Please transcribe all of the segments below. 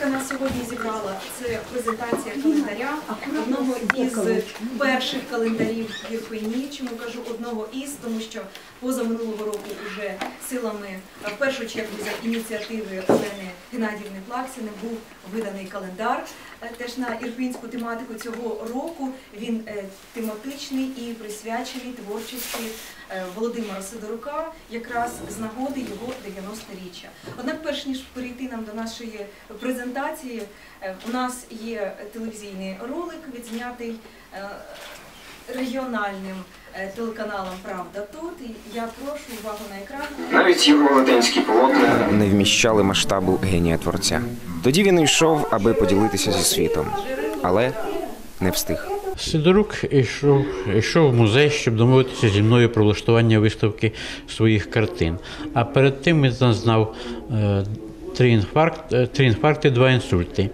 яка нас сьогодні зібрала, це презентація календаря, одного із перших календарів в Ірпені. Чому кажу одного із, тому що поза минулого року вже силами, в першу чергу за ініціативи Олени Геннадіївни Плаксіни був виданий календар е, теж на ірпінську тематику цього року. Він е, тематичний і присвячений творчості Володимира Сидорука, якраз з нагоди його 90-річчя. Однак, перш ніж перейти нам до нашої презентації, е, у нас є телевізійний ролик, відзнятий е, регіональним е, телеканалом Правда тут. І я прошу увагу на екран. Навіть його велетенські полотна не вміщали масштабу генія творця. Тоді він йшов, аби поділитися зі світом, але не встиг. Сидорук йшов, йшов в музей, щоб домовитися зі мною про влаштування виставки своїх картин. А перед тим він знав е, три, інфаркт, е, три інфаркти, два інсульти.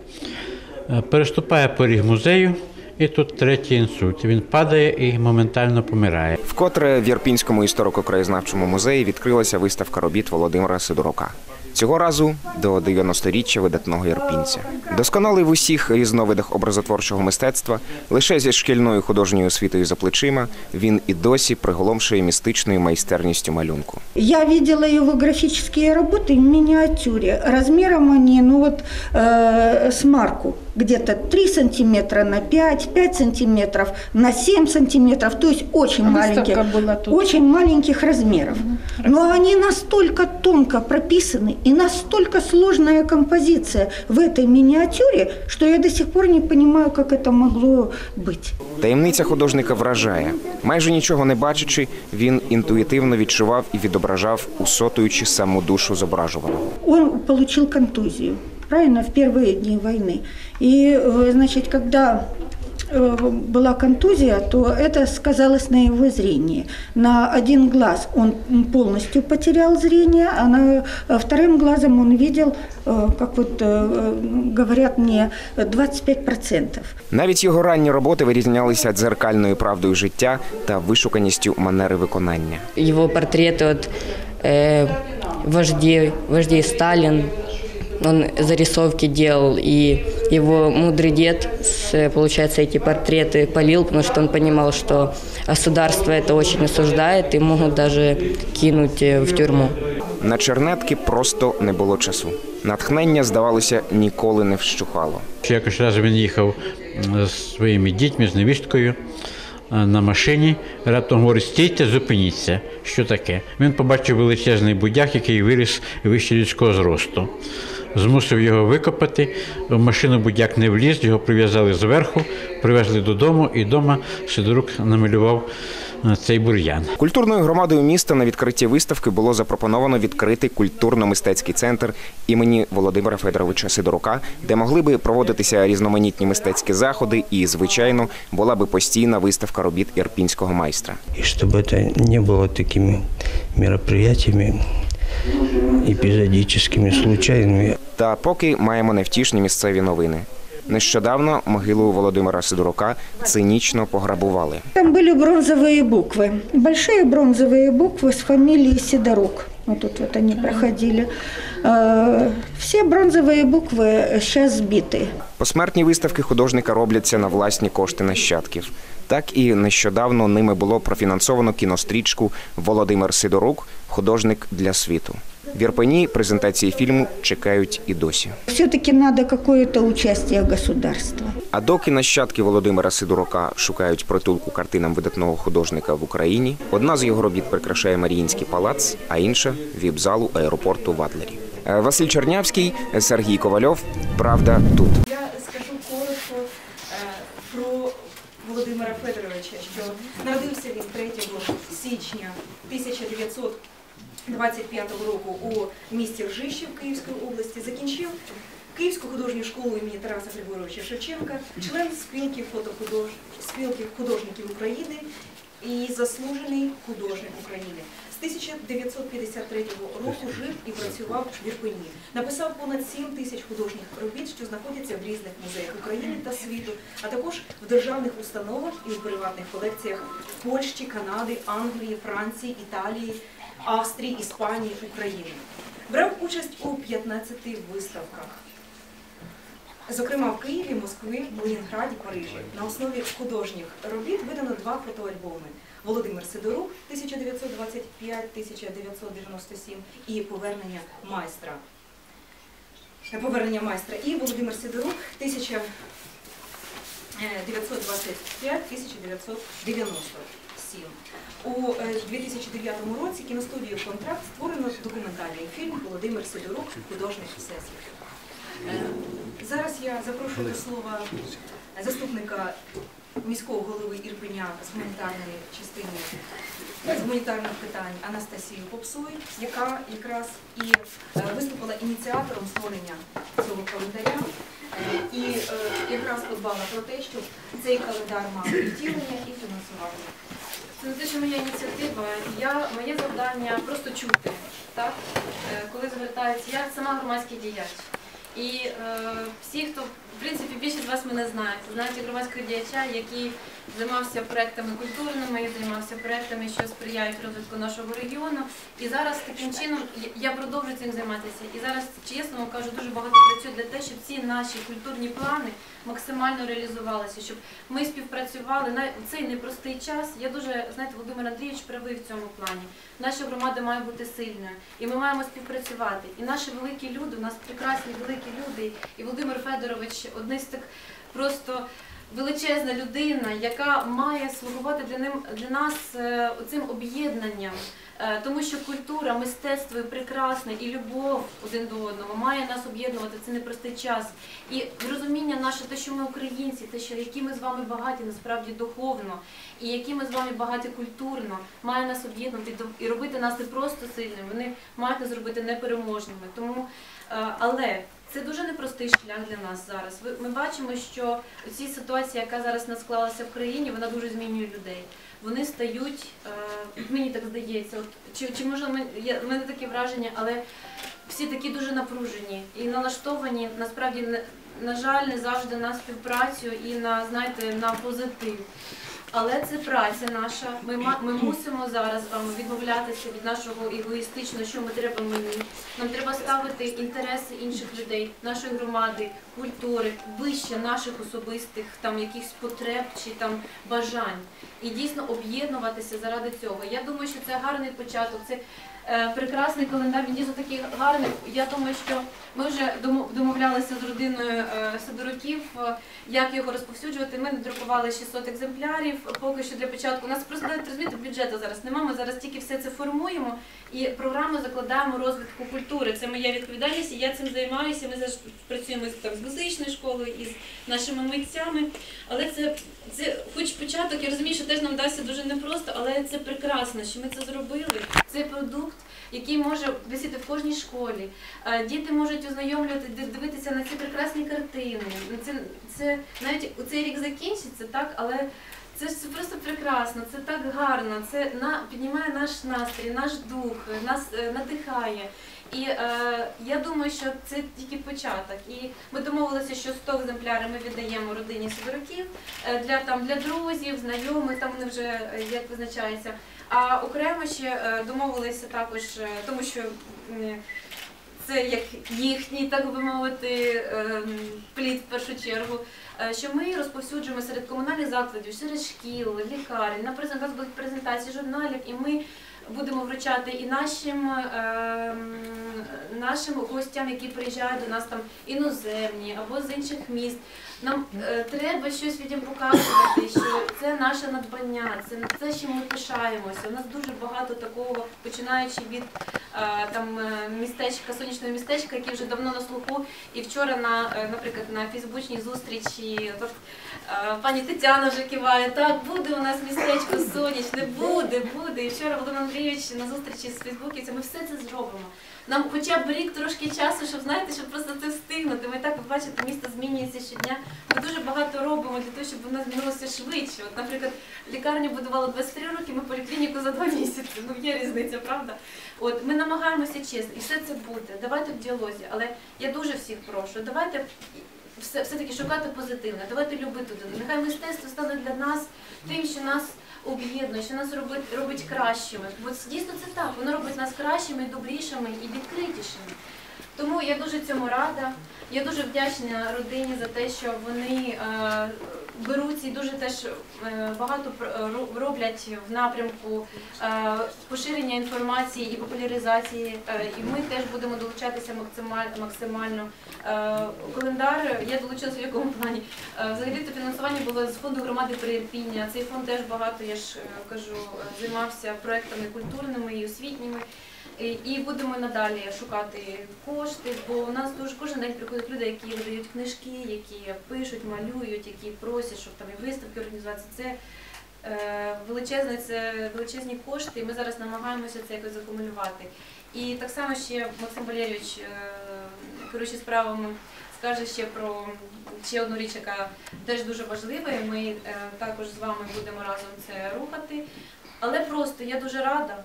Е, переступає поріг музею, і тут третій інсульт. Він падає і моментально помирає. Вкотре в Єрпінському історико-краєзнавчому музеї відкрилася виставка робіт Володимира Сидорука. Цього разу до 90-річчя видатного ярпінця. Досконалий в усіх різновидах образотворчого мистецтва, лише зі шкільною художньою освітою за плечима, він і досі приголомшує містичною майстерністю малюнку. Я бачила його графічні роботи в мініатюрі. Розміром вони, ну от е, с марку Где-то 3 сантиметра на 5, 5 сантиметров на 7 сантиметров. То есть очень маленьких, была тут. очень маленьких размеров. Но они настолько тонко прописаны и настолько сложная композиция в этой миниатюре, что я до сих пор не понимаю, как это могло быть. Таємниця художника вражає. Майже нічого не бачачи, він інтуїтивно відчував і відображав, усотуючи саму душу зображуваного. Он получил контузию, правильно, в первые дни войны. И, э, значит, когда э, была контузия, то это сказалось на его зрении. На один глаз он полностью потерял зрение, а на э, вторым глазом он видел, э, как вот э, говорят мне, 25%. Навіть його ранні роботи вирізнялися дзеркальною правдою життя та вишуканістю манери виконання. его портреты от э, вождей, вождей Сталин, он зарисовки делал, и его мудрый дед, с, получается, эти портреты полил, потому что он понимал, что государство это очень осуждает и могут даже кинуть э, в тюрьму. На чернетки просто не було часу. Натхнення, здавалося, ніколи не вщухало. Ще Якось раз він їхав м, з своїми дітьми, з невісткою е, на машині. Раптом говорить, стійте, зупиніться. Що таке? Він побачив величезний будяк, який виріс вище людського зросту. Змусив його викопати. В машину будяк не вліз, його прив'язали зверху, привезли додому, і вдома Сидорук намалював е, цей бур'ян. Культурною громадою міста на відкритті виставки було запропоновано відкрити культурно-мистецький центр імені Володимира Федоровича Сидорука, де могли би проводитися різноманітні мистецькі заходи, і, звичайно, була би постійна виставка робіт ірпінського майстра. И чтобы это не было такими мероприятиями эпизодическими, случайными, Та поки маємо невтішні місцеві новини. Нещодавно могилу Володимира Сидорука цинічно пограбували. Там были бронзовые буквы, большие бронзовые буквы с фамилией Сидорук. Вот тут вот они проходили. Э, Все бронзовые буквы сейчас сбиты. Посмертні виставки художника робляться на власні кошти нащадків. Так і нещодавно ними було профінансовано кінострічку Володимир Сидорук, художник для світу. В Ірпені презентації фільму чекають і досі. Все-таки надо какое-то участие государства. А доки нащадки Володимира Сидорука шукають притулку картинам видатного художника в Україні, одна з його робіт прикрашає Маріїнський палац, а інша віп-залу аеропорту в Адлері. Е, Василь Чернявський, Сергій Ковальов. Правда тут. Я скажу коротко е, про Володимира Федоровича, що народився він 3 січня 1925 року у місті Ржищів Київської області. Закінчив Київську художню школу імені Тараса Григоровича Шевченка, член спілки фотохудож... спілки художників України і заслужений художник України. З 1953 року жив і працював в Ірпені. Написав понад 7 тисяч художніх робіт, що знаходяться в різних музеях України та світу, а також в державних установах і у приватних колекціях Польщі, Канади, Англії, Франції, Італії, Австрії, Іспанії, України. Брав участь у 15 виставках. Зокрема, в Києві, Москві, Ленінграді, Парижі на основі художніх робіт видано два фотоальбоми: Володимир Сидорук 1925-1997 і Повернення майстра. Повернення майстра і Володимир Сидорук 1925-1997. У е, 2009 році кіностудією Контракт створено документальний фільм Володимир Сидорук Художник Всесвіт. Е, Зараз я запрошую до слова заступника міського голови Ірпеня з гуманітарної частини з гуманітарних питань Анастасію Попсуй, яка якраз і е, виступила ініціатором створення цього календаря. І е, якраз подбала про те, щоб цей календар мав втілення і фінансування. Це не те, що моя ініціатива. Я, моє завдання просто чути, так? Е, коли звертаються, я сама громадський діяч. І е, всі, хто, в принципі, більшість вас мене знають, знають громадського діяча, який займався проектами культурними, займався проектами, що сприяють розвитку нашого регіону. І зараз таким чином я- продовжу цим займатися. І зараз, чесно кажу, дуже багато працюю для те, щоб ці наші культурні плани максимально реалізувалися, щоб ми співпрацювали на цей непростий час. Я дуже знаєте, Володимир Андрійович правий в цьому плані. Наша громада має бути сильною, і ми маємо співпрацювати. І наші великі люди, у нас прекрасні великі люди. І Володимир Федорович одний з так просто. Величезна людина, яка має слугувати для ним для нас е, цим об'єднанням, Е, тому що культура, мистецтво і прекрасне і любов один до одного має нас об'єднувати в цей непростий час. І розуміння наше, те, що ми українці, те, що які ми з вами багаті насправді духовно, і які ми з вами багаті культурно, має нас об'єднувати і робити нас не просто сильними, вони мають нас зробити непереможними. Тому, е, але це дуже непростий шлях для нас зараз. Ми бачимо, що ця ситуація, яка зараз нас склалася в країні, вона дуже змінює людей. Вони стають, е, мені так здається, от, чи, чи може в мене таке враження, але всі такі дуже напружені і налаштовані насправді на жаль, не завжди на співпрацю і на знаєте на позитив. Але це праця наша. Ми, ми мусимо зараз з відмовлятися від нашого егоїстичного, що ми треба мені. Нам треба ставити інтереси інших людей, нашої громади, культури, вище наших особистих там якихось потреб чи там бажань. І дійсно об'єднуватися заради цього. Я думаю, що це гарний початок. Це прекрасний календар. Він дійсно такий гарний. Я думаю, що ми вже домовлялися з родиною е, Сидоруків, е, як його розповсюджувати. Ми надрукували 600 екземплярів. Поки що для початку у нас просто навіть, розумієте, бюджету зараз немає. Ми зараз тільки все це формуємо і програму закладаємо розвитку культури. Це моя відповідальність. Я цим займаюся. Ми зараз працюємо з там з музичною школою і з нашими митцями. Але це, це хоч початок, я розумію, що теж нам вдасться дуже непросто, але це прекрасно, що ми це зробили. Це продукт, який може висіти в кожній школі. Е, Діти можуть ознайомлювати, дивитися на ці прекрасні картини. Це, це навіть у цей рік закінчиться, так, але. Це ж просто прекрасно, це так гарно, це на піднімає наш настрій, наш дух, нас е, надихає. І е, я думаю, що це тільки початок. І ми домовилися, що 100 екземплярів ми віддаємо родині Сидороків е, для для друзів, знайомих, там вони вже е, як визначається. А окремо ще е, домовилися також, е, тому що. Це як їхній, так би мовити, ем, плід в першу чергу. е, Що ми розповсюджуємо серед комунальних закладів, серед шкіл, лікарень, на будуть презентації журналів, і ми будемо вручати і нашим, ем, нашим гостям, які приїжджають до нас там іноземні або з інших міст. Нам е, треба щось людям показувати, що це наше надбання, це це, чим ми пишаємося. У нас дуже багато такого, починаючи від е, там е, містечка, сонячного містечка, яке вже давно на слуху. І вчора на, е, наприклад, на фейсбучній зустрічі е, пані Тетяна вже киває, так, буде у нас містечко сонячне, буде, буде. І вчора Володимир Андрійович на зустрічі з фейсбуківцями, ми все це зробимо. Нам хоча б рік трошки часу, щоб знаєте, щоб просто це встигнути. Ми так ви бачите, місто змінюється щодня. Ми дуже багато робимо для того, щоб воно змінилося швидше. От, наприклад, лікарню будували 23 роки, ми поліклініку за два місяці. Ну є різниця, правда? От ми намагаємося чесно, і все це буде. Давайте в діалозі. Але я дуже всіх прошу. Давайте все, все-таки шукати позитивне, давайте любити один. Нехай мистецтво стане для нас тим, що нас об'єднує, що нас робить, робить кращими. Бо дійсно це так, воно робить нас кращими, добрішими і відкритішими. Тому я дуже цьому рада. Я дуже вдячна родині за те, що вони е, беруться і дуже теж е, багато пр- роблять в напрямку е, поширення інформації і популяризації. Е, і ми теж будемо долучатися максимально. максимально. Е, календар я долучилася в якому плані. Е, Взагалі то фінансування було з фонду громади Приірпіння. Цей фонд теж багато, я ж е, кажу, займався проектами культурними і освітніми. І- будемо надалі шукати кошти, бо у нас дуже кожен день приходять люди, які видають книжки, які пишуть, малюють, які просять, щоб там і виставки організуватися. Це величезне, це величезні кошти, і ми зараз намагаємося це якось закумулювати. І так само ще Максим Валерійович, е, керуючи справами, скаже ще про ще одну річ, яка теж дуже важлива, і ми е, також з вами будемо разом це рухати. Але просто я дуже рада.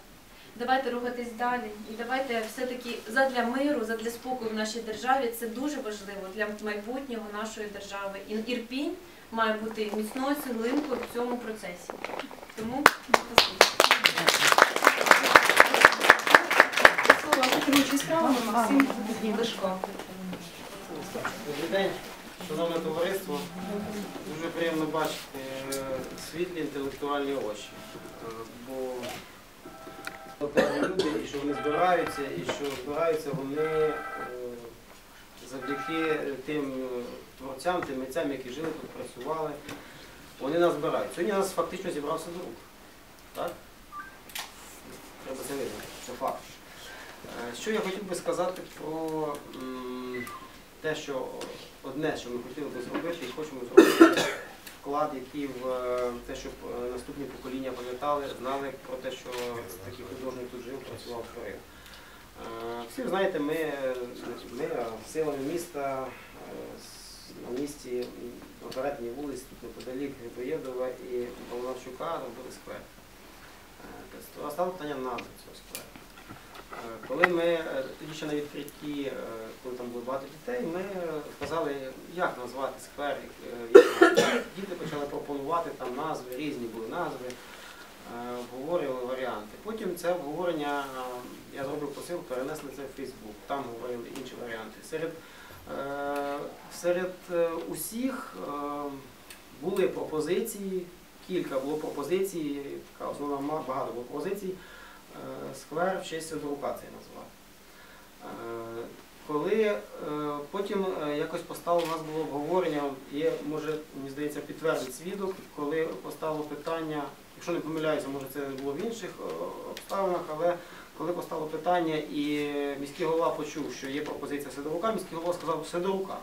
Давайте рухатись далі. І давайте все-таки задля миру, задля спокою в нашій державі це дуже важливо для майбутнього нашої держави. І Ірпінь має бути міцною цеглинкою в цьому процесі. Тому спасибі. Добрий день, шановне товариство. Дуже приємно бачити е, світлі інтелектуальні очі. Е, Бо люди, і що вони збираються, і що збираються вони е, завдяки тим творцям, тим митцям, які жили тут, працювали. Вони нас збирають. Сьогодні нас фактично зібрався до рук. Так? Треба це визнати, це факт. Е, Що я хотів би сказати про те, що одне, що ми хотіли би зробити, і хочемо зробити вклад, який в е, те, щоб е, наступні покоління пам'ятали, знали про те, що такий художник тут жив, працював творив. Всі знаєте, ми, ми силами міста на місці на перетині вулиць, тут неподалік Грибоєдова і Волновчука робили сквер. Тобто Стало питання назви цього скверу. Е, Коли ми е, тоді ще на відкритті, е, коли там було багато дітей, ми сказали, як назвати сквер. Діти почали пропонувати там назви, різні були назви, обговорювали варіанти. Потім це обговорення, я зробив посил, перенесли це в Фейсбук, там говорили інші варіанти. Серед, серед усіх були пропозиції, кілька було пропозицій, така основна багато було пропозицій. Е, сквер в честь Сидорука цей назвав. Е, Коли е, потім якось постало, у нас було обговорення, є, може, мені здається, підтвердить свідок, коли постало питання, якщо не помиляюся, може це було в інших обставинах, але коли постало питання і міський голова почув, що є пропозиція Сидорука, міський голова сказав Сидорука.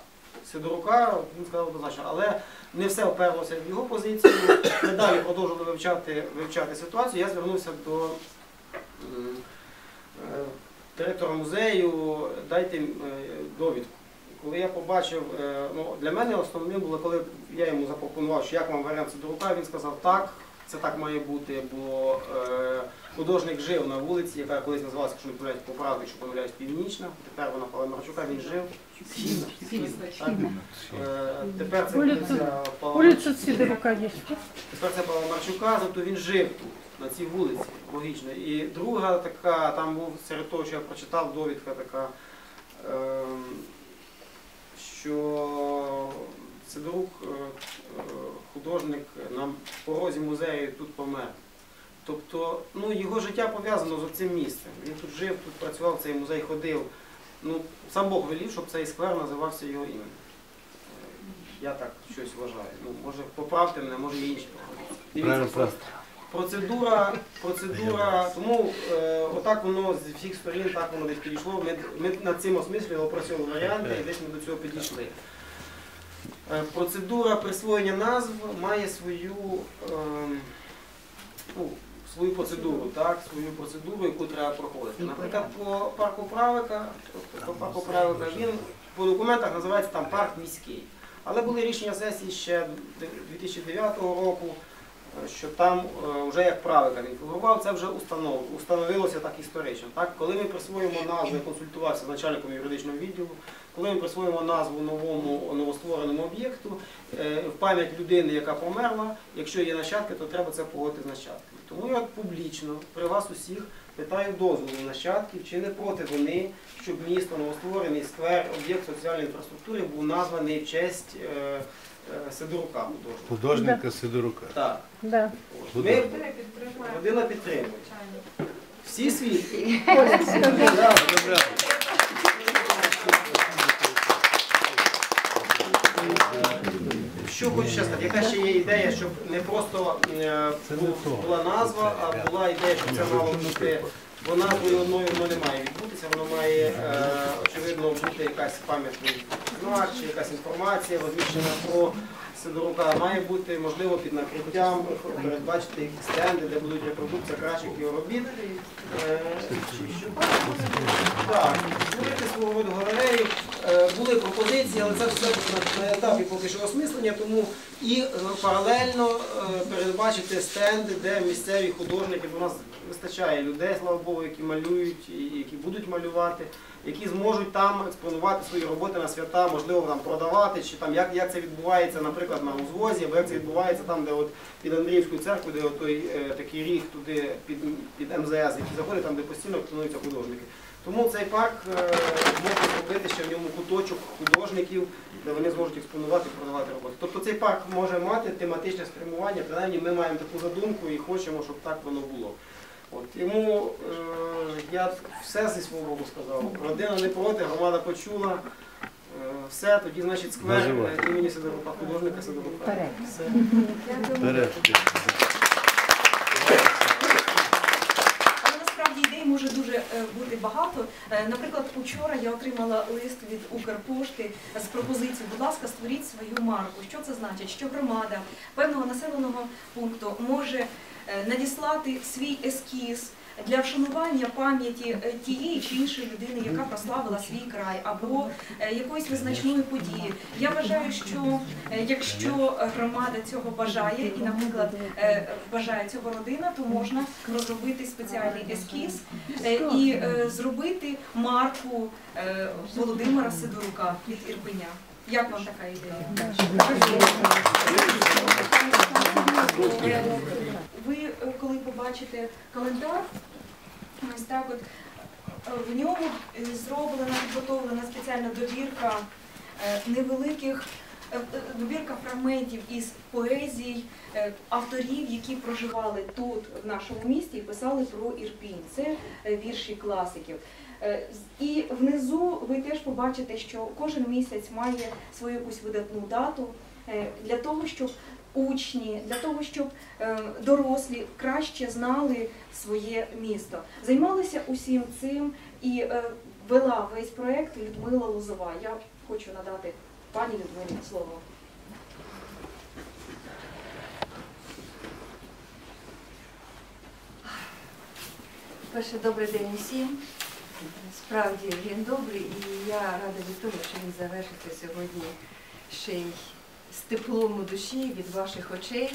Сидорука, він сказав однозначно, але не все вперлося в його позицію. Ми далі продовжили вивчати, вивчати ситуацію. Я звернувся до директора музею, дайте е, довідку. Коли я побачив, е, ну, для мене основним було, коли я йому запропонував, що як вам варіант Сидорука, він сказав, так, це так має бути, бо е, художник жив на вулиці, яка колись називалася, якщо не помиляюсь, поправки, якщо помиляюсь, Північна, тепер вона Паламарчука, він жив. Східна, Східна. Е, Тепер це вулиця Паламарчука, тобто він жив тут, на цій вулиці, логічно. І друга така, там був серед того, що я прочитав, довідка така, ем, що Сидорук, е, е, художник, на порозі музею тут помер. Тобто ну, його життя пов'язано з цим місцем. Він тут жив, тут працював, цей музей ходив. Ну, сам Бог велів, щоб цей сквер називався його ім'ям. Е, Я так щось вважаю. Ну, може, поправте мене, може є інші пропозиції. Дивіться, Процедура, процедура, тому е, отак воно з всіх сторін, так воно десь підійшло. Ми, ми над цим осмислювали, опрацьовували варіанти і десь ми до цього підійшли. Е, процедура присвоєння назв має свою, е, свою процедуру, так, свою процедуру, яку треба проходити. Наприклад, по парку Правика, по парку Правика, він по документах називається там парк міський. Але були рішення сесії ще 2009 року що там е, вже як правика він фігурував, це вже установ, установилося так історично. Так? Коли ми присвоїмо назву, я консультувався з начальником юридичного відділу, коли ми присвоїмо назву новому новоствореному об'єкту, е, в пам'ять людини, яка померла, якщо є нащадки, то треба це погодити з нащадками. Тому я публічно при вас усіх питаю дозволу нащадків, чи не проти вони, щоб місто новостворений сквер, об'єкт соціальної інфраструктури був названий в честь е, Сидорука художника. Художника Сидорука. Так. Да. От Ми родина підтримує. Всі свідки. Що хочу ще сказати, яка ще є ідея, щоб не просто е, була назва, а була ідея, щоб це мало бути, одною воно не має відбутися, воно має е, очевидно бути якась пам'ятний знак чи якась інформація розміщена про Сидорука. Має бути, можливо, під накриттям передбачити стенди, де будуть репродукція кращих його робіт. Е? Так, створити свого роду галерею. Е, Були пропозиції, але це все на, етапі поки що осмислення, тому і е, паралельно передбачити стенди, де місцеві художники, бо у нас вистачає людей, слава Богу, які малюють і які будуть малювати, які зможуть там експонувати свої роботи на свята, можливо, там продавати, чи там як, як це відбувається, наприклад, на узвозі, або як це відбувається там, де от під Андріївською церквою, де от той е, такий ріг туди під, під МЗС, який заходить, там, де постійно експонуються художники. Тому цей парк е, можна зробити ще в ньому куточок художників, де вони зможуть експонувати і продавати роботи. Тобто цей парк може мати тематичне спрямування, принаймні ми маємо таку задумку і хочемо, щоб так воно було. От, йому е, я все зі свого боку сказав. Родина не проти, громада почула. Е, все, тоді, значить, сквер е, імені Сидорука, художника Сидорука. Все. Вперед. Але насправді ідей може дуже е, бути багато. Е, Наприклад, учора я отримала лист від Укрпошти з пропозицією, будь ласка, створіть свою марку. Що це значить? Що громада певного населеного пункту може надіслати свій ескіз. Для вшанування пам'яті е, тієї чи іншої людини, яка прославила свій край, або е, якоїсь визначної події. Я вважаю, що е, якщо громада цього бажає, і, наприклад, е, бажає цього родина, то можна розробити спеціальний ескіз е, і е, зробити марку е, Володимира Сидорука від Ірпеня. Як вам така ідея? Е, е, побачите календар, ось так от в ньому е, зроблена, підготовлена спеціальна добірка е, невеликих е, добірка фрагментів із поезій авторів, які проживали тут, в нашому місті, і писали про Ірпінь. Це вірші класиків. І внизу ви теж побачите, що кожен місяць має свою якусь видатну дату для того, щоб учні, для того, щоб е, дорослі краще знали своє місто. Займалася усім цим і е, вела весь проект Людмила Лозова. Я хочу надати пані Людмилі слово. Перше, добрий день усім. Справді він добрий, і я рада від того, що він завершиться сьогодні ще й з теплом у душі від ваших очей,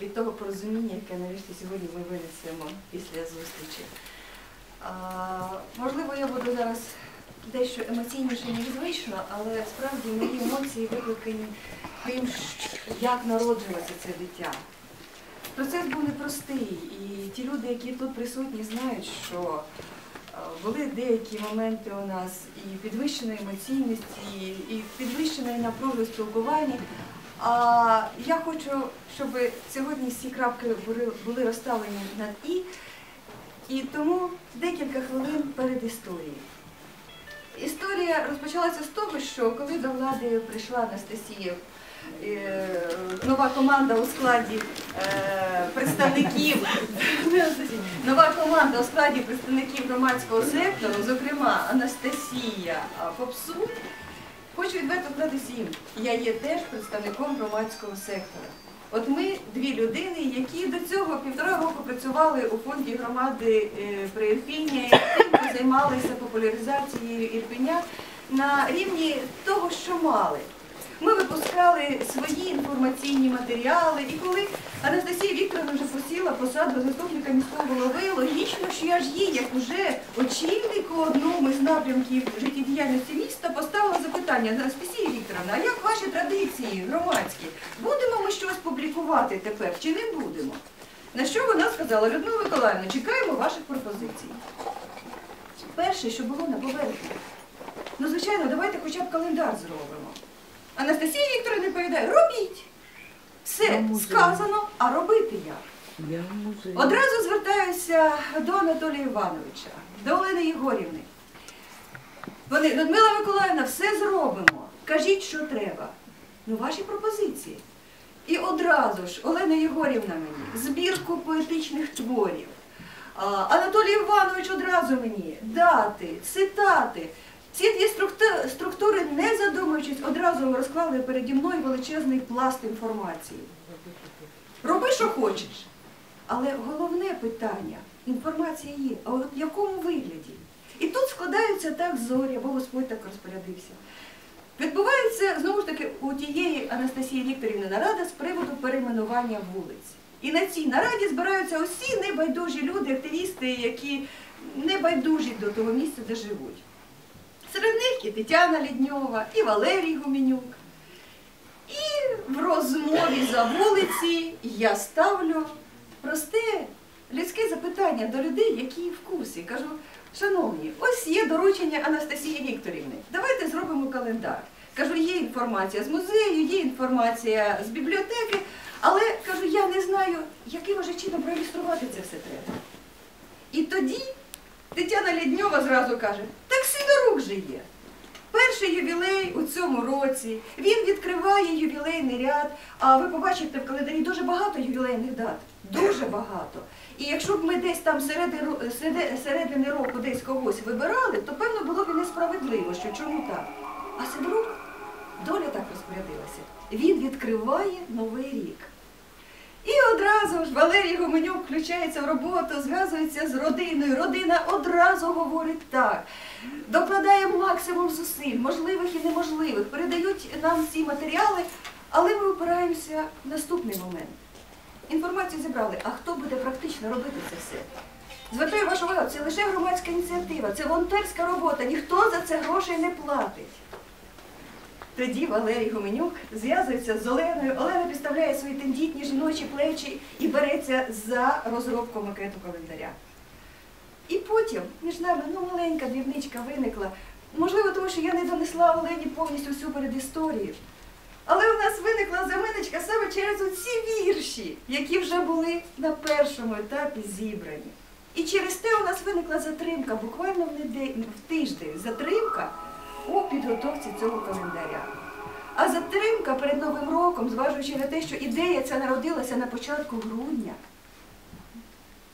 від того порозуміння, яке нарешті сьогодні ми винесемо після зустрічі. А, можливо, я буду зараз дещо емоційніше, ніж звично, але справді мої емоції викликані тим, як народжилося це дитя. Процес був непростий, і ті люди, які тут присутні, знають, що е, були деякі моменти у нас і підвищеної емоційності, і підвищеної напруги в спілкуванні. А я хочу, щоб сьогодні всі крапки були, розставлені над і, і тому декілька хвилин перед історією. Історія розпочалася з того, що коли до влади прийшла Анастасія, е, нова команда у складі е, представників, нова команда у складі представників громадського сектору, зокрема Анастасія Попсу, хочу відверто сказати їм, я є теж представником громадського сектора. От ми дві людини, які до цього півтора року працювали у фонді громади е, при Ірпіні, займалися популяризацією Ірпеня на рівні того, що мали. Ми випускали свої інформаційні матеріали, і коли Анастасія Вікторовна вже посіла посаду заступника міського голови, логічно, що я ж їй, як уже очільнику одному з напрямків життєдіяльності міста, поставила запитання Анастасія Вікторовна, а як ваші традиції громадські? Будемо ми щось публікувати тепер чи не будемо? На що вона сказала, Людмила Миколаївна, чекаємо ваших пропозицій. Перше, що було на поверхні. Ну, звичайно, давайте хоча б календар зробимо. Анастасія Вікторівна відповідає, робіть. Все сказано, а робити як? Одразу звертаюся до Анатолія Івановича, до Олени Єгорівни. Вони, Людмила Миколаївна, все зробимо. Кажіть, що треба. Ну, ваші пропозиції. І одразу ж Олена Єгорівна мені збірку поетичних творів. Анатолій Іванович одразу мені дати, цитати. Ці дві структури, не задумуючись, одразу розклали переді мною величезний пласт інформації. Роби, що хочеш. Але головне питання інформація є, а от в якому вигляді? І тут складаються так зорі, бо Господь так розпорядився. Відбувається знову ж таки у тієї Анастасії Вікторівни нарада з приводу перейменування вулиць. І на цій нараді збираються усі небайдужі люди, активісти, які небайдужі до того місця, де живуть. Серед них і Тетяна Лідньова, і Валерій Гуменюк. І в розмові за вулиці я ставлю просте людське запитання до людей, які в курсі. Кажу, шановні, ось є доручення Анастасії Вікторівни. Давайте зробимо календар. Кажу, є інформація з музею, є інформація з бібліотеки, але кажу, я не знаю, яким вже чином проілюструвати це все треба. І тоді Тетяна Лідньова зразу каже: так же є. Перший ювілей у цьому році. Він відкриває ювілейний ряд. А ви побачите в календарі дуже багато ювілейних дат. Дуже багато. І якщо б ми десь там середи, середини року десь когось вибирали, то певно було б і несправедливо, що чому так. А Сидорук доля так розпорядилася. Він відкриває новий рік. І одразу ж Валерій Гуменюк включається в роботу, зв'язується з родиною. Родина одразу говорить так, докладає максимум зусиль, можливих і неможливих, передають нам ці матеріали, але ми опираємося в наступний момент. Інформацію зібрали, а хто буде практично робити це все? Звертаю вашу увагу, це лише громадська ініціатива, це волонтерська робота, ніхто за це грошей не платить. Тоді Валерій Гуменюк зв'язується з Оленою. Олена підставляє свої тендітні жіночі плечі і береться за розробку макету календаря. І потім між нами ну, маленька дрібничка виникла. Можливо, тому що я не донесла Олені повністю всю передісторію. Але у нас виникла заминочка саме через оці вірші, які вже були на першому етапі зібрані. І через те у нас виникла затримка, буквально в тиждень, затримка у підготовці цього календаря. А затримка перед Новим роком, зважуючи на те, що ідея ця народилася на початку грудня,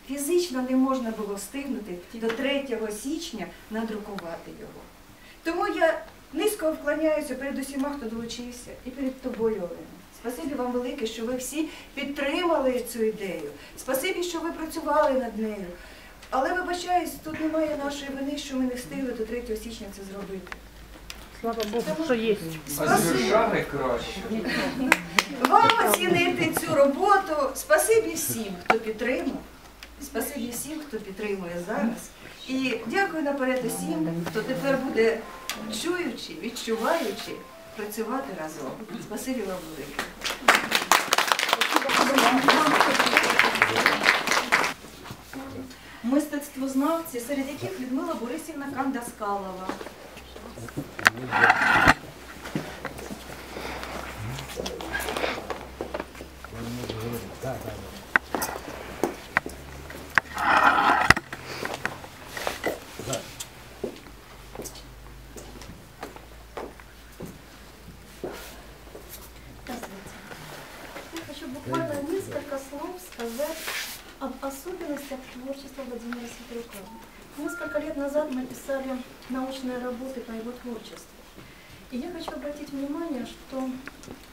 фізично не можна було встигнути до 3 січня надрукувати його. Тому я низько вклоняюся перед усіма, хто долучився, і перед тобою, Олена. Спасибі вам велике, що ви всі підтримали цю ідею. Спасибі, що ви працювали над нею. Але вибачаюсь, тут немає нашої вини, що ми не встигли до 3 січня це зробити. Слава Богу, що є. Спасибі. Вам оцінити цю роботу. Спасибі всім, хто підтримав. Спасибі всім, хто підтримує зараз. І дякую наперед усім, хто тепер буде чуючи, відчуваючи, працювати разом. Спасибі вам велике. Мистецтвознавці, серед яких Людмила Борисівна Кандаскалова. Особенностях творчества Владимира Сидорука. Несколько лет назад мы писали научные работы по его творчеству. И я хочу обратить внимание, что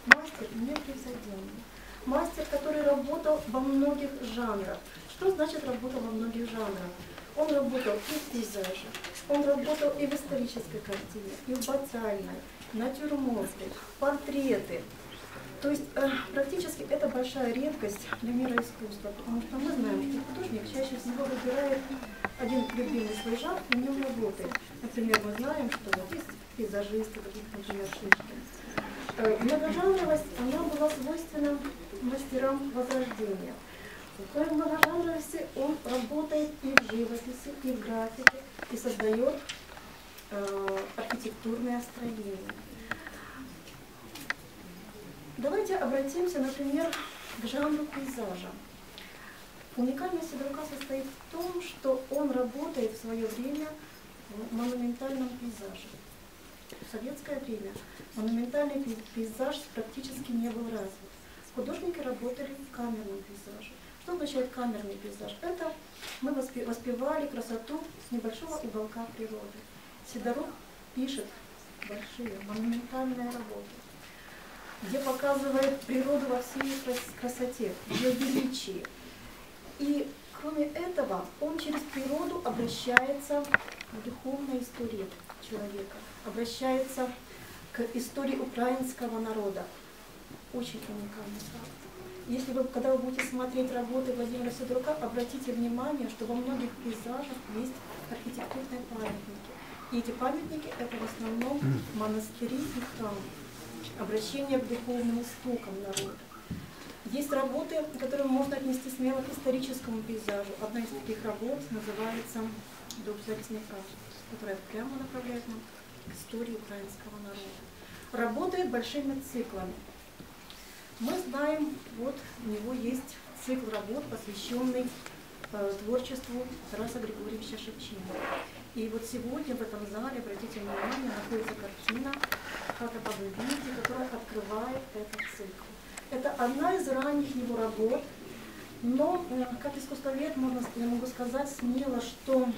мастер непревзойденный. Мастер, который работал во многих жанрах. Что значит работал во многих жанрах? Он работал и в пейзаже, он работал и в исторической картине, и в батальной, натюрморты, портреты. То есть э, практически это большая редкость для мира искусства, потому что мы знаем, что художник чаще всего выбирает один любимый свой жанр и в нем работает. Например, мы знаем, что вот есть пейзажисты, таких, например, Шишкин. Э, Многожанровость, она была свойственна мастерам Возрождения. В своем многожанровости он работает и в живописи, и в графике, и создает э, архитектурное строение. Обратимся, например, к жанру пейзажа. Уникальность Сидорука состоит в том, что он работает в свое время в монументальном пейзаже. В советское время монументальный пей- пейзаж практически не был развит. Художники работали в камерном пейзаже. Что означает камерный пейзаж? Это мы воспе- воспевали красоту с небольшого уголка природы. Сидорук пишет большие монументальные работы, где показывает природу во всей ее красоте, ее величии. И кроме этого, он через природу обращается к духовной истории человека, обращается к истории украинского народа. Очень уникальный факт. Если вы, когда вы будете смотреть работы Владимира Сидорука, обратите внимание, что во многих пейзажах есть архитектурные памятники. И эти памятники – это в основном монастыри и храмы, обращение к духовным истокам народа. Есть работы, которые можно отнести смело к историческому пейзажу. Одна из таких работ называется «Дом Залезняка», которая прямо направляет нас к истории украинского народа. Работает большими циклами. Мы знаем, вот у него есть цикл работ, посвященный творчеству Тараса Григорьевича Шевченко. И вот сегодня в этом зале, обратите внимание, находится картина «Хата по Бельгийке», которая открывает этот цикл. Это одна из ранних его работ, но э, как искусствовед можно, я могу сказать смело, что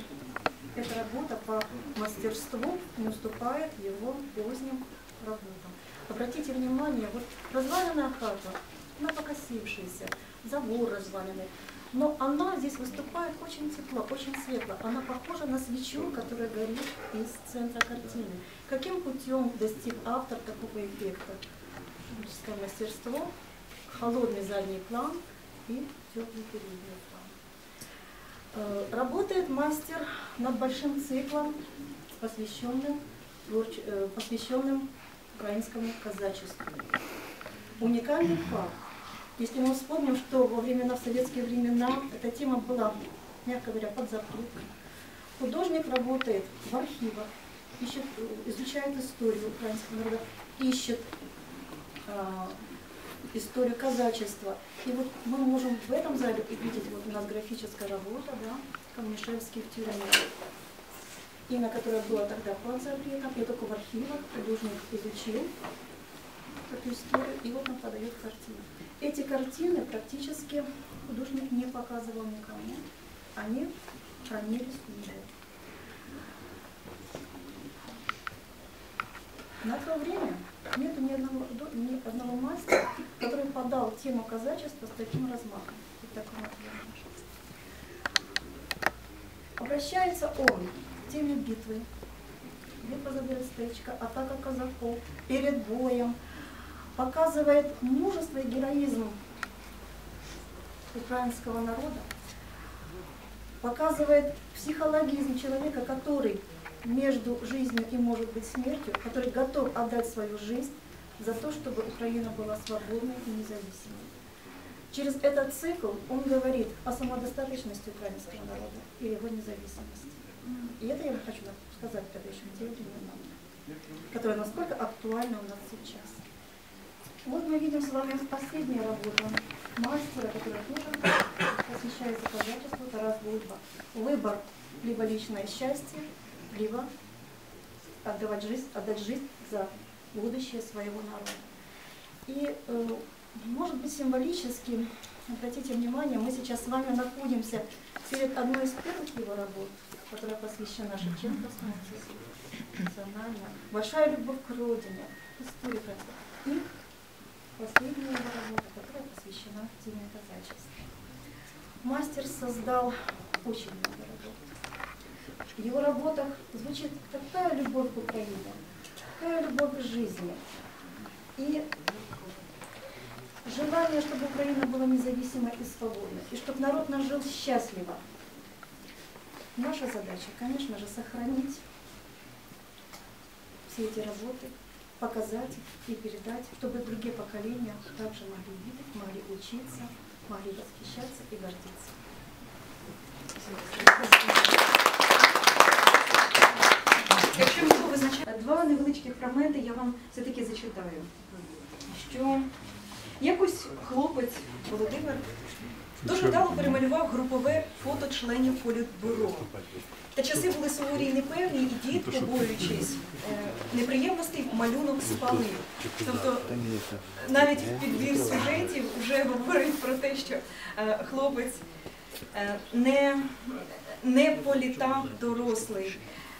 эта работа по мастерству не уступает его поздним работам. Обратите внимание, вот разваленная хата, она покосившаяся, забор разваленный, но она здесь выступает очень тепло, очень светло. Она похожа на свечу, которая горит из центра картины. Каким путем достиг автор такого эффекта? Творческое мастерство, холодный задний план и теплый передний план. Э, Работает мастер над большим циклом, посвященным, э, посвященным украинскому казачеству. Уникальный факт. Если мы вспомним, что во времена, в советские времена эта тема была, мягко говоря, под запретком, художник работает в архивах, ищет, э, изучает историю украинского народа, ищет а, историю казачества. И вот мы можем в этом зале увидеть, вот у нас графическая работа, да, Камнишевский в тюрьме, имя, которое было тогда под запретом, и только в архивах художник изучил эту историю, и вот он подает картину. Эти картины практически художник не показывал никому, они хранились у него. На то время нет ни одного, ни одного мастера, который подал тему казачества с таким размахом и таким объемом. Обращается он к теме битвы, битва за Берестечко, атака казаков, перед боем, показывает мужество и героизм украинского народа, показывает психологизм человека, который между жизнью и, может быть, смертью, который готов отдать свою жизнь за то, чтобы Украина была свободной и независимой. Через этот цикл он говорит о самодостаточности украинского народа и его независимости. И это я хочу сказать в следующем временам, которое насколько актуально у нас сейчас. Вот мы видим с вами последняя работа мастера, которая тоже посвящается казачеству Тарас Бульба. Выбор либо личное счастье, либо отдавать жизнь, отдать жизнь за будущее своего народа. И, э, может быть, символически, обратите внимание, мы сейчас с вами находимся перед одной из первых его работ, которая посвящена Шевченковскому циклу. Национально. Большая любовь к родине, историка. И последняя его работа, которая посвящена теме казачества. Мастер создал очень много работ. В его работах звучит такая любовь к Украине, такая любовь к жизни. И желание, чтобы Украина была независимой и свободной, и чтобы народ наш жил счастливо. Наша задача, конечно же, сохранить все эти работы, показать и передать, чтобы другие поколения также могли видеть, могли учиться могли восхищаться и гордиться. Якщо ми визначаємо, два невеличких фрагменти я вам все-таки зачитаю. Що якось хлопець Володимир дуже вдало перемалював групове фото членів політбюро. Та часи були суворі і непевні, і дід, побоюючись е, неприємностей, малюнок спалив. Тобто навіть підбір сюжетів вже говорить про те, що е, хлопець е, не, не політав дорослий.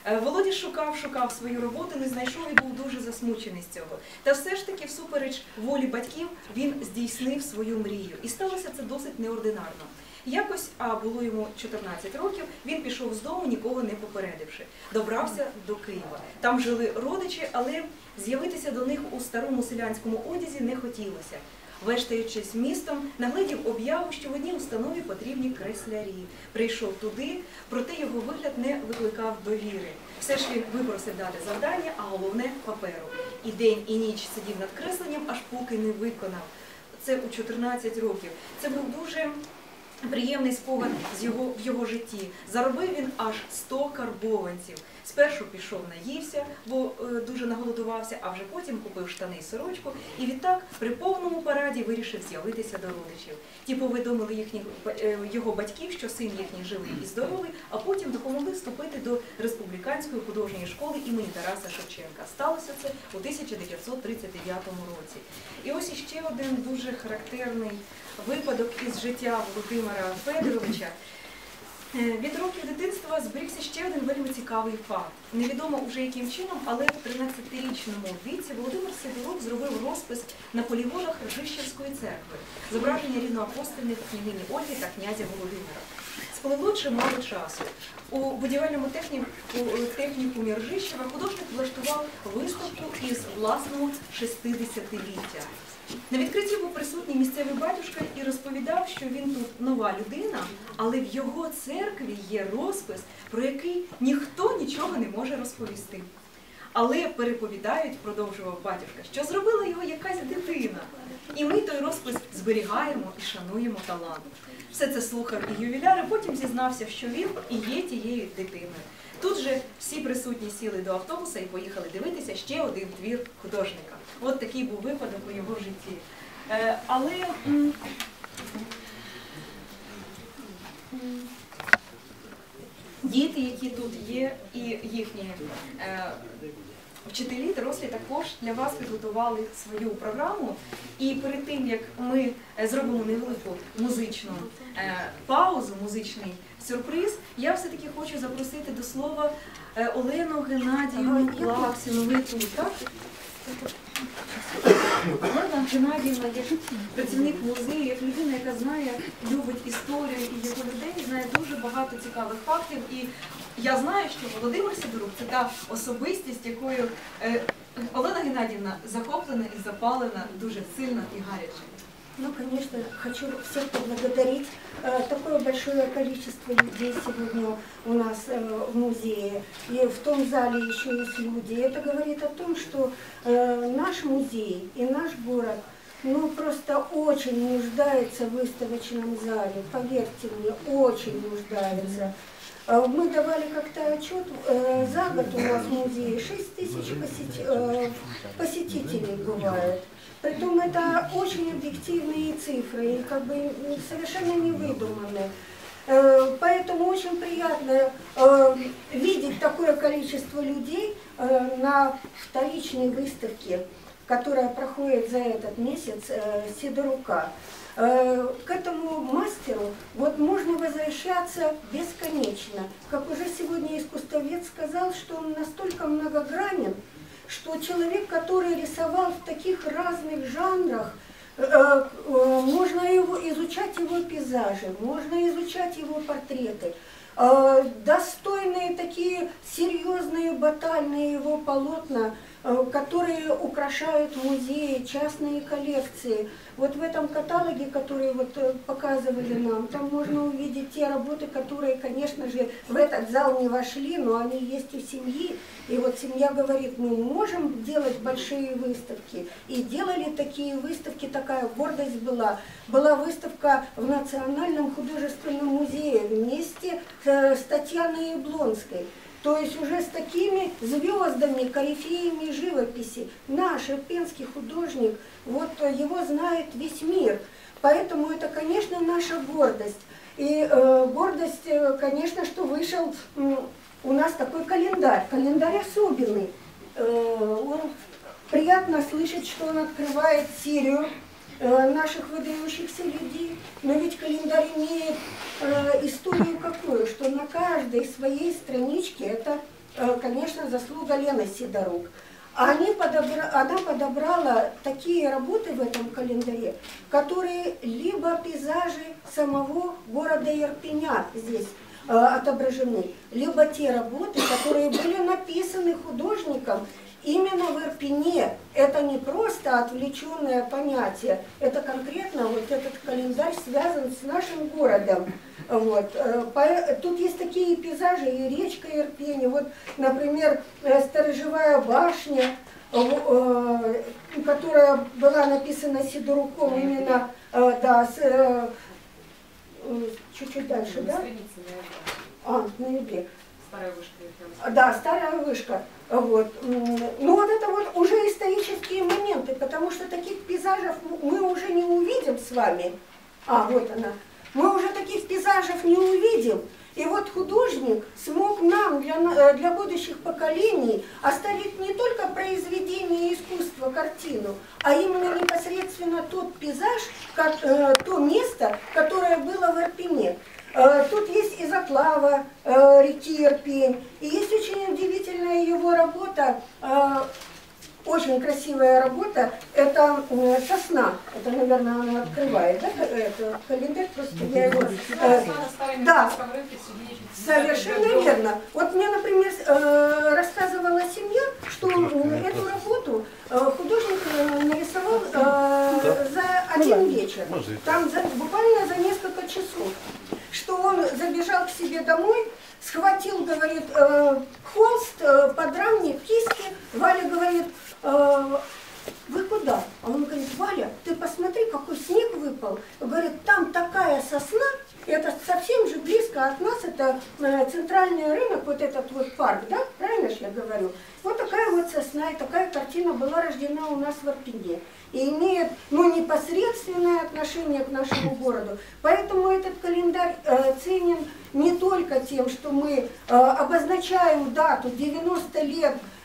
Е, Володя шукав, шукав свою роботу, не знайшов і був дуже засмучений з цього. Та все ж таки, всупереч волі батьків, він здійснив свою мрію. І сталося це досить неординарно. Якось, а було йому 14 років, він пішов з дому, нікого не попередивши. Добрався до Києва. Там жили родичі, але з'явитися до них у старому селянському одязі не хотілося. Вештаючись містом, наглядів об'яву, що в одній установі потрібні креслярі. Прийшов туди, проте його вигляд не викликав довіри. Все ж він випросив дати завдання, а головне паперу. І день, і ніч сидів над кресленням, аж поки не виконав. Це у 14 років. Це був дуже приємний спогад з його, в його житті. Заробив він аж 100 карбованців. Спершу пішов наївся, бо е, дуже наголодувався, а вже потім купив штани і сорочку. І відтак при повному параді вирішив з'явитися до родичів. Ті повідомили їхніх е, його батьків, що син їхній живий і здоровий, а потім допомогли вступити до республіканської художньої школи імені Тараса Шевченка. Сталося це у 1939 році. І ось іще один дуже характерний випадок із життя Володимира Федоровича. Е, Від років дитинства зберігся ще один вельми цікавий факт. Невідомо уже яким чином, але в 13-річному віці Володимир Сидорук зробив розпис на полігонах Ржищевської церкви, зображення рівноапостольних княгині Ольги та князя Володимира. Спливло чимало часу. У будівельному техніку, технікумі Ржищева художник влаштував виставку із власного 60-ліття. На відкритті був присутній місцевий батюшка і розповідав, що він тут нова людина, але в його церкві є розпис, про який ніхто нічого не може розповісти. Але переповідають, продовжував батюшка, що зробила його якась дитина. І ми той розпис зберігаємо і шануємо талант. Все це слухав і ювіляр, і потім зізнався, що він і є тією дитиною. Тут же всі присутні сіли до автобуса і поїхали дивитися ще один твір художника. От такий був випадок у його житті. Е, але діти, які тут є, і їхні е, вчителі, дорослі також для вас підготували свою програму. І перед тим як ми е, зробимо невелику музичну паузу, музичний сюрприз, я все-таки хочу запросити до слова е, Олену Геннадіївну Плаксіну. Ви тут, так? Олена Геннадіївна є працівник музею, як людина, яка знає, любить історію і його людей, знає дуже багато цікавих фактів. І я знаю, що Володимир Сидорук це та особистість, якою е, Олена Геннадіївна захоплена і запалена дуже сильно і гаряче. Ну, конечно, хочу всех поблагодарить. Э, Такое большое количество людей сегодня у нас э, в музее. И в том зале еще есть люди. Это говорит о том, что э, наш музей и наш город ну, просто очень нуждается в выставочном зале. Поверьте мне, очень нуждается. Мы давали как-то отчет, за год у нас в музее 6 тысяч посети- посетителей бывает. Притом это очень объективные цифры и как бы совершенно не выдуманные. Э, Поэтому очень приятно э, видеть такое количество людей э, на вторичной выставке, которая проходит за этот месяц Сидорука. К этому мастеру вот можно возвращаться бесконечно. Как уже сегодня искусствовед сказал, что он настолько многогранен, что человек, который рисовал в таких разных жанрах, э, э, можно его, изучать его пейзажи, можно изучать его портреты. Э, Достойные такие серьезные батальные его полотна, которые украшают музеи, частные коллекции. Вот в этом каталоге, который вот э, показывали нам, там можно увидеть те работы, которые, конечно же, в этот зал не вошли, но они есть у семьи. И вот семья говорит, мы можем делать большие выставки. И делали такие выставки, такая гордость была. Была выставка в Национальном художественном музее вместе э, с Татьяной Яблонской. То есть уже с такими звездами, корифеями живописи. Наш ирпенский художник, вот э, его знает весь мир. Поэтому это, конечно, наша гордость. И э, гордость, э, конечно, что вышел м, у нас такой календарь. Календарь особенный. Э, он, приятно слышать, что он открывает серию э, наших выдающихся людей. Но ведь календарь имеет э, историю какую, что на каждой своей страничке, это, э, конечно, заслуга Лены Сидорук, они подобра... Она подобрала такие работы в этом календаре, которые либо пейзажи самого города Ирпеня здесь отображены, либо те работы, которые были написаны художником именно в Ирпене. Это не просто отвлеченное понятие, это конкретно вот этот календарь связан с нашим городом. Вот. э, Тут есть такие пейзажи, и речка Ирпень, и вот, например, э, сторожевая башня, э, э, которая была написана Сидоруком именно, э, да, с, э, э, чуть-чуть дальше, да? А, на юге. Старая вышка. Да, старая вышка. Вот. Ну вот это вот уже исторические моменты, потому что таких пейзажев мы уже не увидим с вами. А, вот она. Мы уже таких пейзажев не увидим. И вот художник смог нам, для, э, для будущих поколений, оставить не только произведение искусства, картину, а именно непосредственно тот пейзаж, как, э, то место, которое было в Ирпене. Э, Тут есть и заплава э, реки Ирпень, и есть очень удивительная его работа, очень красивая работа, это э, сосна, это, наверное, она открывает, да, это календарь, просто я его... э, Да, Совершенно верно. Вот мне, например, э, рассказывала семья, что эту работу э, художник э, нарисовал э, за один вечер. Там буквально за несколько часов. Что он забежал к себе домой, схватил, говорит, э, холст, э, подрамник, кисти. Валя говорит, э, вы куда? А он говорит, Валя, ты посмотри, какой снег выпал. Говорит, там такая сосна, это совсем же близко от нас, это э, центральный рынок, вот этот вот парк, да? Правильно же я говорю? Вот такая вот сосна, и такая картина была рождена у нас в Арпене. И имеет ну, непосредственное отношение к нашему городу. Поэтому этот календарь э, ценен не только тем, что мы э, обозначаем дату 90 лет э,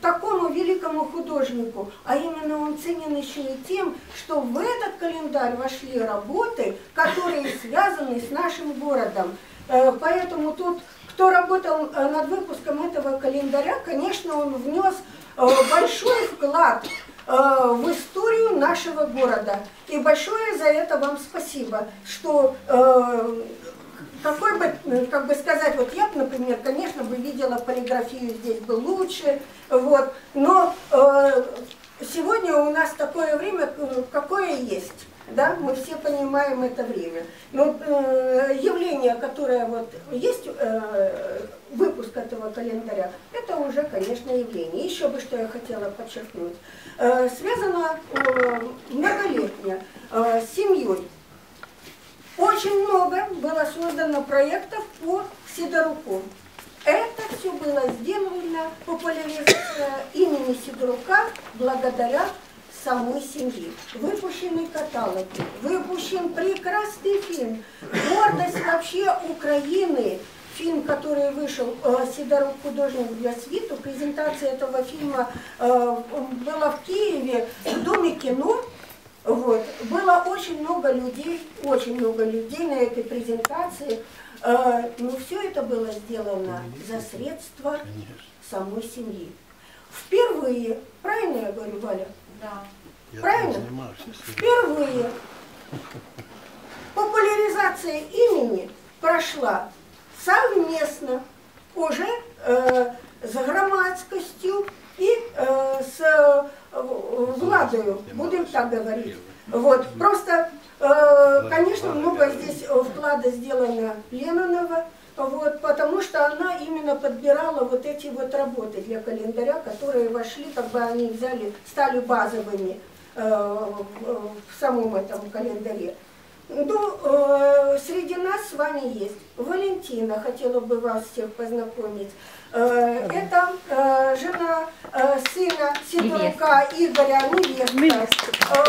такому великому художнику, а именно он ценен еще и тем, что в этот календарь вошли работы, которые связаны с нашим городом. Э, Поэтому тут, кто работал э, над выпуском этого календаря, конечно, он внес э, большой вклад э, в историю нашего города. И большое за это вам спасибо, что э, какой бы, э, как бы сказать, вот я, б, например, конечно, бы видела полиграфию здесь бы лучше, вот, но э, сегодня у нас такое время, э, какое есть. Да, мы все понимаем это время. Но э, явление, которое вот есть, э, выпуск этого календаря, это уже, конечно, явление. Еще бы что я хотела подчеркнуть. Э, связано э, многолетнее э, с семьей. Очень много было создано проектов по Сидоруку. Это все было сделано, популяризация имени Сидорука благодаря самой семьи. Выпущены каталоги, выпущен прекрасный фильм. Гордость вообще Украины. Фильм, который вышел э, «Сидорук. Художник для свиту». Презентация этого фильма э, была в Киеве в Доме кино. Вот. Было очень много людей, очень много людей на этой презентации. Э, Но все это было сделано за средства самой семьи. Впервые, правильно я говорю, Валя? Да. Правильно? Впервые популяризация имени прошла совместно уже э, с громадскостью и э, с радую, будем так говорить. Вот, просто, э, конечно, много здесь э, вклада сделано Ленонова, вот, потому что она именно подбирала вот эти вот работы для календаря, которые вошли, как бы они взяли, стали базовыми э, в самом этом календаре. Ну, э, среди нас с вами есть Валентина, хотела бы вас всех познакомить. Э, это э, жена э, сына Сидорука Игоря, невеста. Э,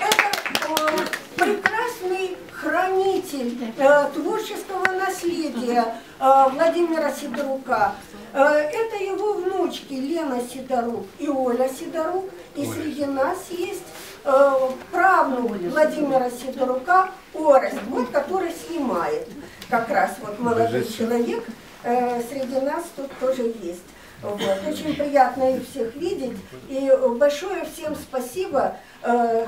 это э, прекрасный хранитель э, творческого наследия э, Владимира Сидорука. Э, это его внучки Лена Сидорук и Оля Сидорук. И среди нас есть э, правнук Владимира Сидорука Орест, вот который снимает. Как раз вот молодой человек э, среди нас тут тоже есть. Вот. Очень приятно их всех видеть. И большое всем спасибо э,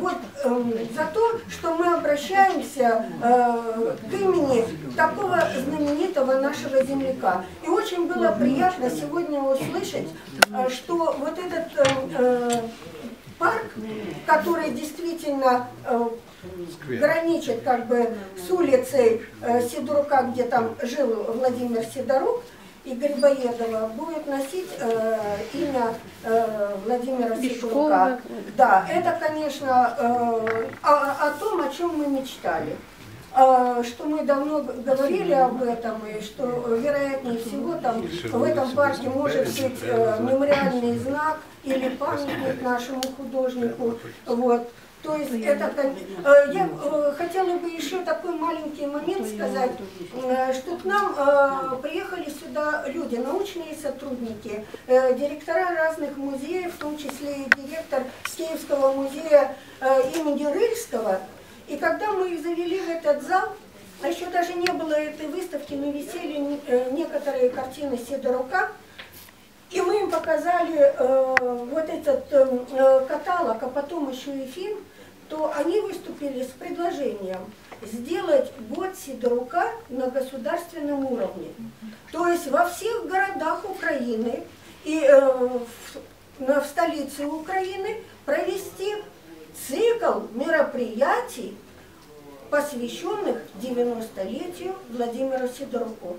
вот, эм, за то, что мы обращаемся э, к имени такого знаменитого нашего земляка. И очень было приятно сегодня услышать, э, что вот этот э, э, парк, который действительно э, граничит как бы с улицей э, Сидорука, где там жил Владимир Сидорук, и Грибоедова будет носить э, имя э, Владимира Сидорука. Да, это, конечно, э, о, о том, о чем мы мечтали. Э, Что мы давно говорили об этом, и что, э, вероятнее всего, там в этом парке может быть э, мемориальный знак или памятник нашему художнику. Вот. То есть это, кон- э, я э, хотела бы еще такой маленький момент сказать, э, что к нам э, приехали сюда люди, научные сотрудники, э, директора разных музеев, в том числе и директор Киевского музея э, имени Рыльского. И когда мы их завели в этот зал, а еще даже не было этой выставки, но висели э, некоторые картины Сидорука, и мы им показали э, вот этот э, э, каталог, а потом еще и фильм, то они выступили с предложением сделать год Сидорука на государственном уровне. То есть во всех городах Украины и э, в, в столице Украины провести цикл мероприятий, посвященных 90-летию Владимира Сидоруку.